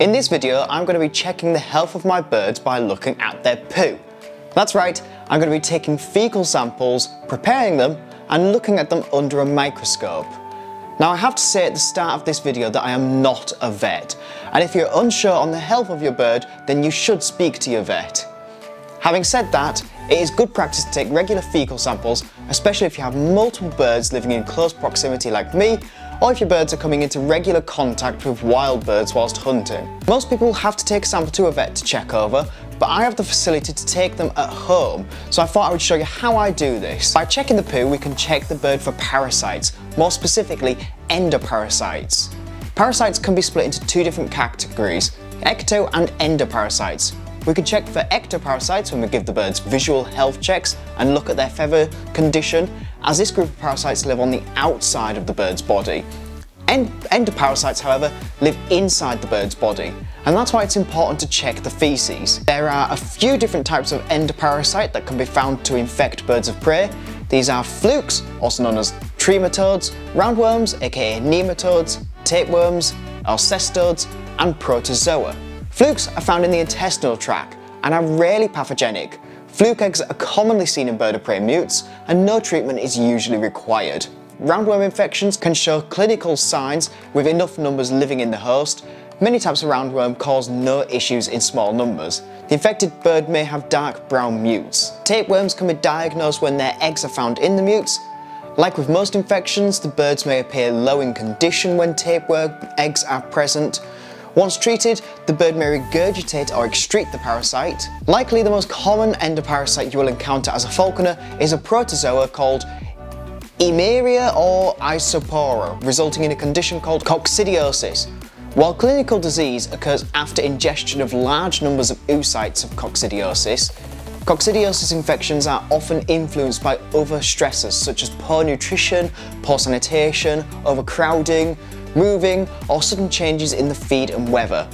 In this video, I'm going to be checking the health of my birds by looking at their poo. That's right, I'm going to be taking fecal samples, preparing them, and looking at them under a microscope. Now I have to say at the start of this video that I am not a vet, and if you're unsure on the health of your bird, then you should speak to your vet. Having said that, it is good practice to take regular fecal samples, especially if you have multiple birds living in close proximity like me, or if your birds are coming into regular contact with wild birds whilst hunting. Most people have to take a sample to a vet to check over, but I have the facility to take them at home, so I thought I would show you how I do this. By checking the poo, we can check the bird for parasites, more specifically endoparasites. Parasites can be split into two different categories, ecto and endoparasites. We can check for ectoparasites when we give the birds visual health checks and look at their feather condition, as this group of parasites live on the outside of the bird's body. End endoparasites, however, live inside the bird's body, and that's why it's important to check the feces. There are a few different types of endoparasite that can be found to infect birds of prey. These are flukes, also known as trematodes, roundworms, aka nematodes, tapeworms, alcestodes, and protozoa. Flukes are found in the intestinal tract and are rarely pathogenic. Fluke eggs are commonly seen in bird of prey mutes and no treatment is usually required. Roundworm infections can show clinical signs with enough numbers living in the host. Many types of roundworm cause no issues in small numbers. The infected bird may have dark brown mutes. Tapeworms can be diagnosed when their eggs are found in the mutes. Like with most infections, the birds may appear low in condition when tapeworm eggs are present. Once treated, the bird may regurgitate or excrete the parasite. Likely the most common endoparasite you will encounter as a falconer is a protozoa called Eimeria or Isospora, resulting in a condition called coccidiosis. While clinical disease occurs after ingestion of large numbers of oocytes of coccidiosis, coccidiosis infections are often influenced by other stressors such as poor nutrition, poor sanitation, overcrowding, moving, or sudden changes in the feed and weather.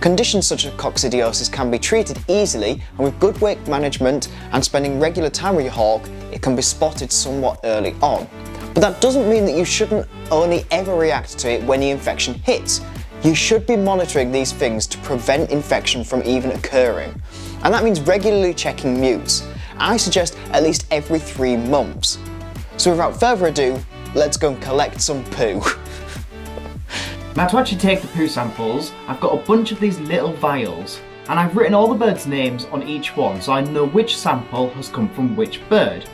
Conditions such as coccidiosis can be treated easily and with good weight management and spending regular time with your hawk, it can be spotted somewhat early on. But that doesn't mean that you shouldn't only ever react to it when the infection hits. You should be monitoring these things to prevent infection from even occurring. And that means regularly checking mutes. I suggest at least every three months. So without further ado, let's go and collect some poo. Now to actually take the poo samples, I've got a bunch of these little vials and I've written all the birds' names on each one so I know which sample has come from which bird.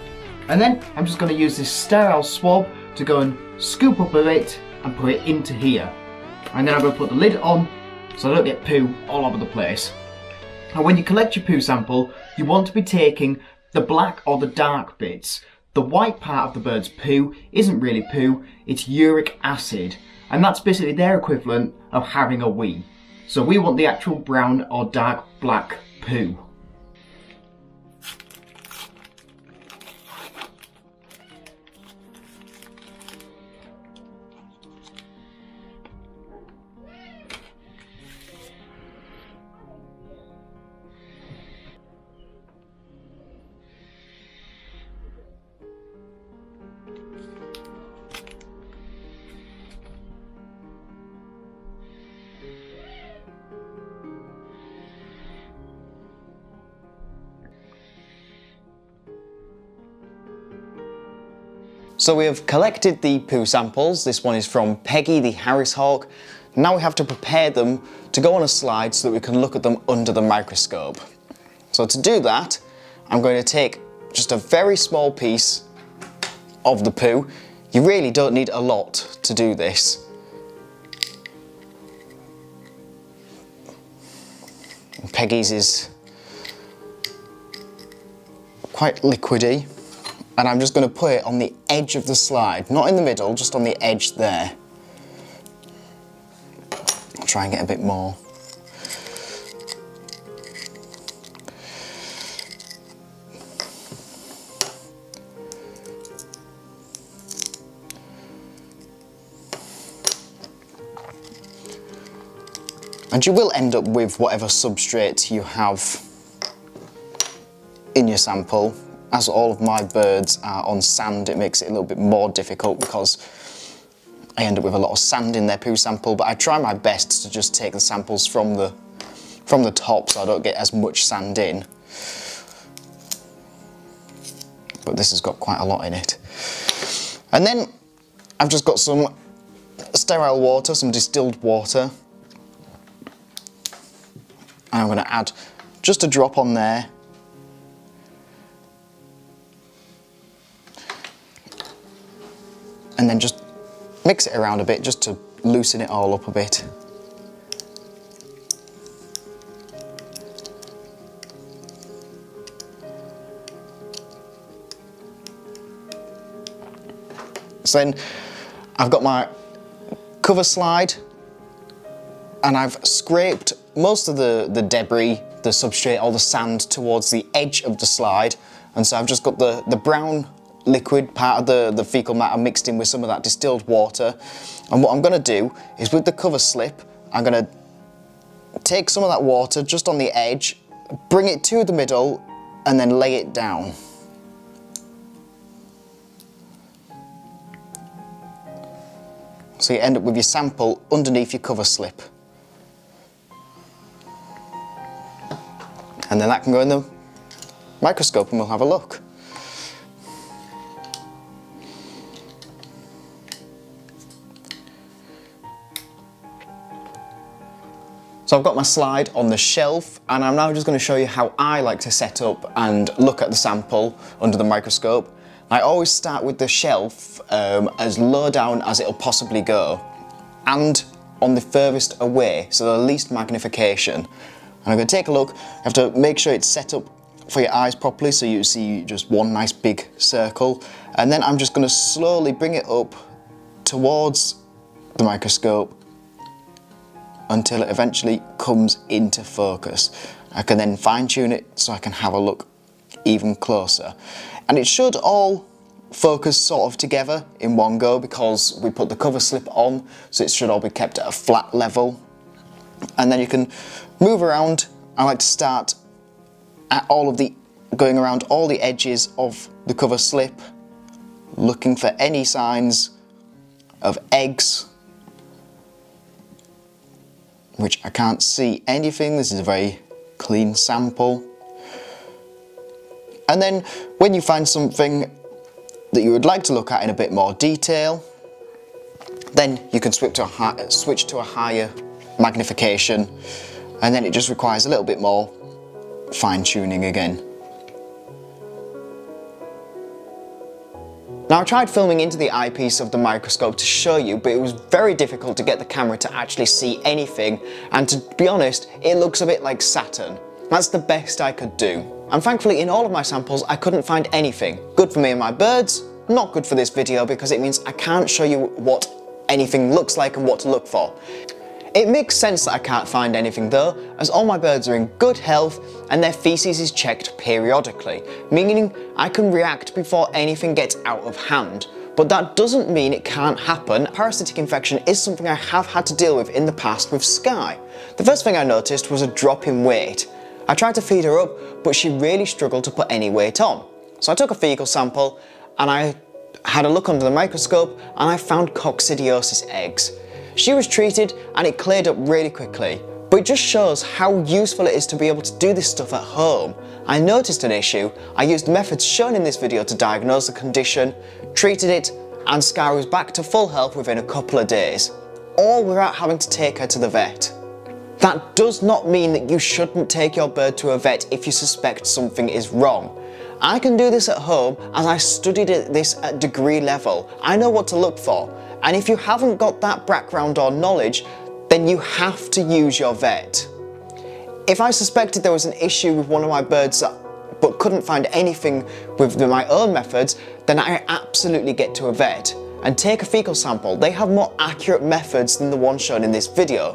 And then I'm just going to use this sterile swab to go and scoop up a bit and put it into here. And then I'm going to put the lid on so I don't get poo all over the place. And when you collect your poo sample, you want to be taking the black or the dark bits. The white part of the bird's poo isn't really poo, it's uric acid and that's basically their equivalent of having a wee. So we want the actual brown or dark black poo. So we have collected the poo samples. This one is from Peggy the Harris Hawk. Now we have to prepare them to go on a slide so that we can look at them under the microscope. So to do that, I'm going to take just a very small piece of the poo. You really don't need a lot to do this. Peggy's is quite liquidy and I'm just going to put it on the edge of the slide, not in the middle, just on the edge there. I'll try and get a bit more. And you will end up with whatever substrate you have in your sample as all of my birds are on sand, it makes it a little bit more difficult because I end up with a lot of sand in their poo sample, but I try my best to just take the samples from the, from the top so I don't get as much sand in. But this has got quite a lot in it. And then I've just got some sterile water, some distilled water. And I'm going to add just a drop on there. Mix it around a bit just to loosen it all up a bit. So then I've got my cover slide and I've scraped most of the, the debris, the substrate, all the sand towards the edge of the slide. And so I've just got the, the brown liquid part of the, the fecal matter mixed in with some of that distilled water. And what I'm gonna do is with the cover slip, I'm gonna take some of that water just on the edge, bring it to the middle, and then lay it down. So you end up with your sample underneath your cover slip. And then that can go in the microscope and we'll have a look. My slide on the shelf and I'm now just going to show you how I like to set up and look at the sample under the microscope. I always start with the shelf um, as low down as it'll possibly go and on the furthest away, so the least magnification. And I'm going to take a look, you have to make sure it's set up for your eyes properly so you see just one nice big circle. And then I'm just going to slowly bring it up towards the microscope until it eventually comes into focus. I can then fine tune it so I can have a look even closer. And it should all focus sort of together in one go because we put the cover slip on so it should all be kept at a flat level. And then you can move around. I like to start at all of the, going around all the edges of the cover slip, looking for any signs of eggs which I can't see anything. This is a very clean sample. And then when you find something that you would like to look at in a bit more detail, then you can switch to a, switch to a higher magnification and then it just requires a little bit more fine tuning again. Now I tried filming into the eyepiece of the microscope to show you, but it was very difficult to get the camera to actually see anything, and to be honest, it looks a bit like Saturn. That's the best I could do. And thankfully in all of my samples I couldn't find anything. Good for me and my birds, not good for this video because it means I can't show you what anything looks like and what to look for. It makes sense that I can't find anything though, as all my birds are in good health and their feces is checked periodically, meaning I can react before anything gets out of hand. But that doesn't mean it can't happen. Parasitic infection is something I have had to deal with in the past with Sky. The first thing I noticed was a drop in weight. I tried to feed her up, but she really struggled to put any weight on. So I took a fecal sample and I had a look under the microscope and I found coccidiosis eggs. She was treated and it cleared up really quickly, but it just shows how useful it is to be able to do this stuff at home. I noticed an issue, I used methods shown in this video to diagnose the condition, treated it, and Sky was back to full health within a couple of days, all without having to take her to the vet. That does not mean that you shouldn't take your bird to a vet if you suspect something is wrong. I can do this at home as I studied this at degree level. I know what to look for. And if you haven't got that background or knowledge, then you have to use your vet. If I suspected there was an issue with one of my birds but couldn't find anything with my own methods, then I absolutely get to a vet and take a fecal sample. They have more accurate methods than the one shown in this video.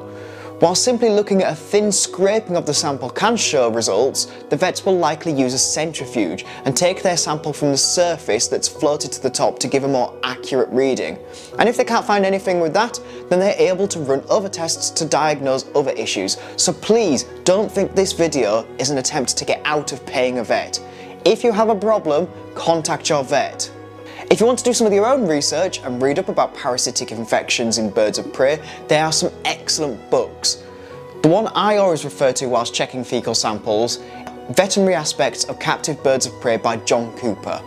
While simply looking at a thin scraping of the sample can show results, the vets will likely use a centrifuge and take their sample from the surface that's floated to the top to give a more accurate reading. And if they can't find anything with that, then they're able to run other tests to diagnose other issues. So please don't think this video is an attempt to get out of paying a vet. If you have a problem, contact your vet. If you want to do some of your own research and read up about parasitic infections in birds of prey, there are some excellent books. The one I always refer to whilst checking faecal samples, Veterinary Aspects of Captive Birds of Prey by John Cooper.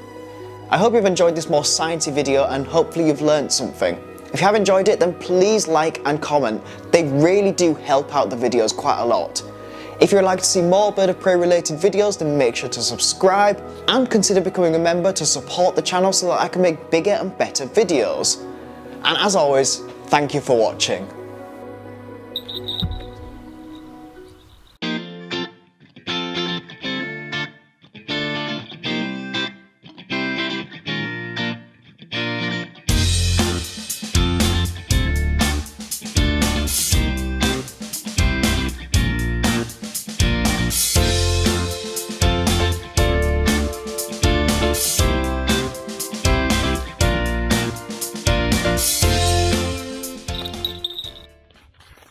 I hope you've enjoyed this more sciencey video and hopefully you've learned something. If you have enjoyed it, then please like and comment. They really do help out the videos quite a lot. If you'd like to see more bird of prey related videos, then make sure to subscribe and consider becoming a member to support the channel so that I can make bigger and better videos. And as always, thank you for watching.